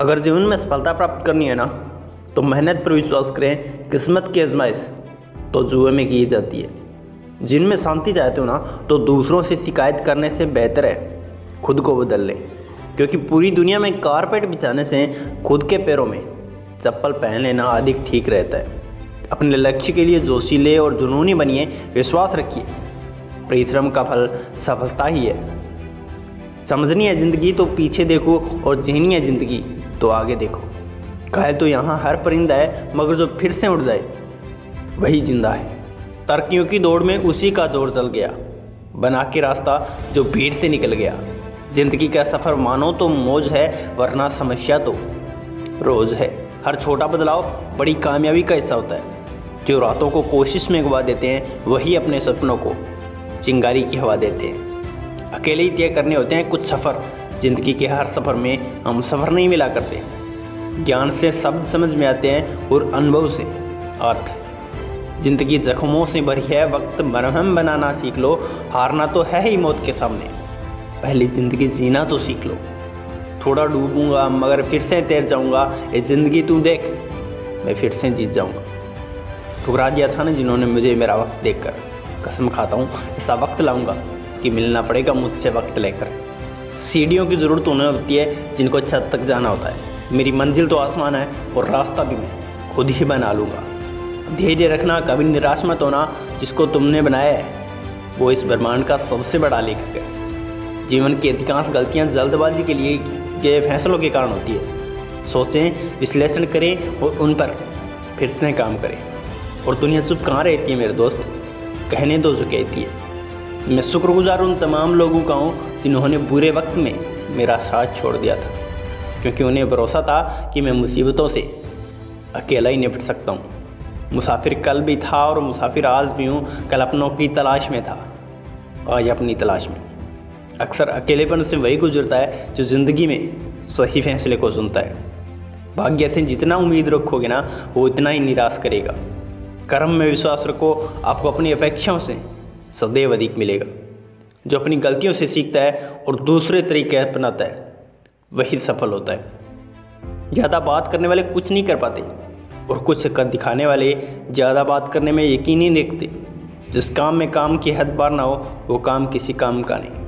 अगर जीवन में सफलता प्राप्त करनी है ना तो मेहनत पर विश्वास करें, किस्मत की आजमाइश तो जुए में की जाती है। जिनमें शांति चाहते हो ना तो दूसरों से शिकायत करने से बेहतर है। खुद को बदल लें, क्योंकि पूरी दुनिया में कारपेट बिछाने से खुद के पैरों में चप्पल पहन लेना अधिक ठीक रहता है। अपने लक्ष्य के लिए जोशीले और जुनूनी बनिए, विश्वास रखिए। परिश्रम का फल सफलता ही है। समझनी है ज़िंदगी तो पीछे देखो और जीनी है ज़िंदगी। तो आगे देखो। घायल तो यहाँ हर परिंदा है, मगर जो फिर से उड़ जाए, वही ज़िंदा है। तरक्कियों की दौड़ में उसी का ज़ोर चल गया। बना के रास्ता जो भीड़ से निकल गया। ज़िंदगी का सफ़र मानो तो मौज है, वरना समस्या तो रोज़ है। हर छोटा बदलाव बड़ी कामयाबी का हिस्सा होता है। जो रातों को कोशिश में गवा देते हैं, वही अपने सपनों को चिंगारी की हवा देते हैं। अकेले ही तय करने होते हैं, कुछ सफ़र ज़िंदगी के हर सफ़र में हम सफ़र नहीं मिला करते। ज्ञान से शब्द समझ में आते हैं और अनुभव से। अर्थ, ज़िंदगी जख्मों से भरी है, वक्त मरहम बनाना सीख लो, हारना तो है ही मौत के सामने। पहली ज़िंदगी जीना तो सीख लो। थोड़ा डूबूँगा, मगर फिर से तैर जाऊँगा, ये ज़िंदगी तू देख, मैं फिर से जीत जाऊँगा। ठुकरा दिया था ना जिन्होंने मुझे मेरा वक्त देखकर। कसम खाता हूँ, ऐसा वक्त लाऊँगा कि मिलना पड़ेगा मुझसे वक्त लेकर। सीढ़ियों की ज़रूरत उन्हें होती है, जिनको छत तक जाना होता है। मेरी मंजिल तो आसमान है और रास्ता भी मैं खुद ही बना लूँगा। धैर्य रखना कभी निराश मत होना, जिसको तुमने बनाया है, वो इस ब्रह्मांड का सबसे बड़ा लेखक है। जीवन की अधिकांश गलतियाँ जल्दबाजी के लिए के फैसलों के कारण होती है। सोचें, विश्लेषण करें और उन पर फिर से काम करें। और दुनिया चुप कहाँ रहती है मेरे दोस्त? कहने दो जो कहती है। मैं शुक्रगुजार उन तमाम लोगों का हूँ जिन्होंने बुरे वक्त में मेरा साथ छोड़ दिया था, क्योंकि उन्हें भरोसा था कि मैं मुसीबतों से अकेला ही निपट सकता हूँ। मुसाफिर कल भी था और मुसाफिर आज भी हूँ। कल अपनों की तलाश में था, आज अपनी तलाश में। अक्सर अकेलेपन से वही गुजरता है जो ज़िंदगी में सही फैसले को सुनता है। भाग्य से जितना उम्मीद रखोगे ना, वो इतना ही निराश करेगा। कर्म में विश्वास रखो, आपको अपनी अपेक्षाओं से सदैव अधिक मिलेगा। जो अपनी गलतियों से सीखता है और दूसरे तरीके अपनाता है, वही सफल होता है। ज़्यादा बात करने वाले कुछ नहीं कर पाते और कुछ कर दिखाने वाले ज़्यादा बात करने में यकीन ही नहीं रखते। जिस काम में काम की हद बार ना हो, वो काम किसी काम का नहीं।